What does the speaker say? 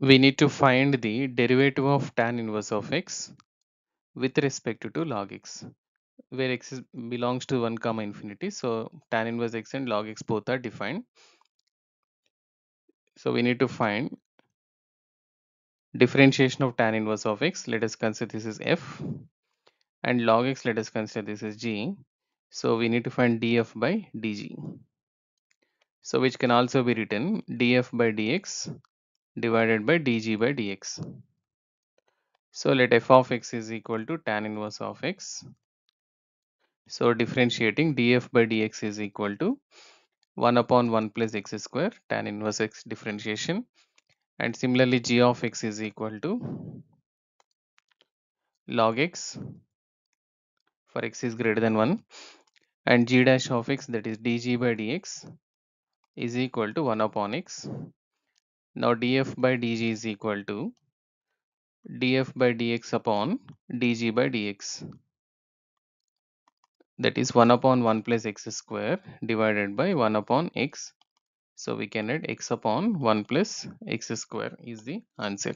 we need to find the derivative of tan inverse of x with respect to log x where x is, belongs to 1 comma infinity. So tan inverse x and log x both are defined. So we need to find differentiation of tan inverse of x. Let us consider this is f and log x let us consider this is g. So we need to find df by dg. So which can also be written df by dx divided by dg by dx. So let f of x is equal to tan inverse of x. So differentiating df by dx is equal to 1 upon 1 plus x square tan inverse x differentiation and similarly g of x is equal to log x for x is greater than 1 and g dash of x that is dg by dx is equal to 1 upon x now df by dg is equal to df by dx upon dg by dx. That is 1 upon 1 plus x square divided by 1 upon x. So we can add x upon 1 plus x square is the answer